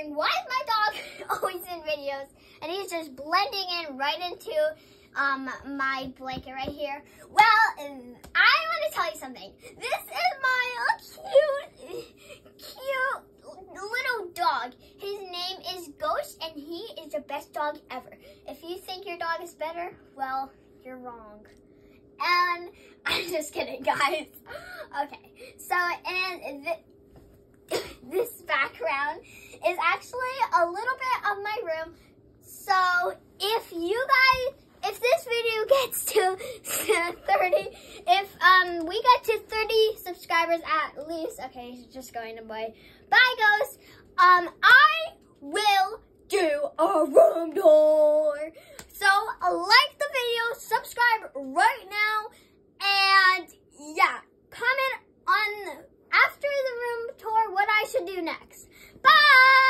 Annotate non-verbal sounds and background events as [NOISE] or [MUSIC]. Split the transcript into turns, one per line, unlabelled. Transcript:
wondering why is my dog [LAUGHS] always in videos and he's just blending in right into um, my blanket right here. Well, I want to tell you something. This is my cute, cute little dog. His name is Ghost and he is the best dog ever. If you think your dog is better, well, you're wrong. And [LAUGHS] I'm just kidding, guys. [LAUGHS] Okay, so and this background is actually a little bit of my room. So if you guys, if this video [LAUGHS] gets to 30, if um we get to 30 subscribers at least, okay, he's just going to buy. Bye, Ghost. Um, I will do a room tour. So like the video, subscribe right now, and yeah, comment on after the room tour what I should do next. Bye!